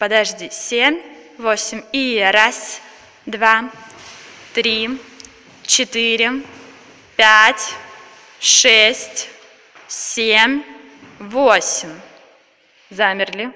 Подожди. Семь, восемь. И раз, два, три, четыре, пять, шесть, семь, восемь. Замерли.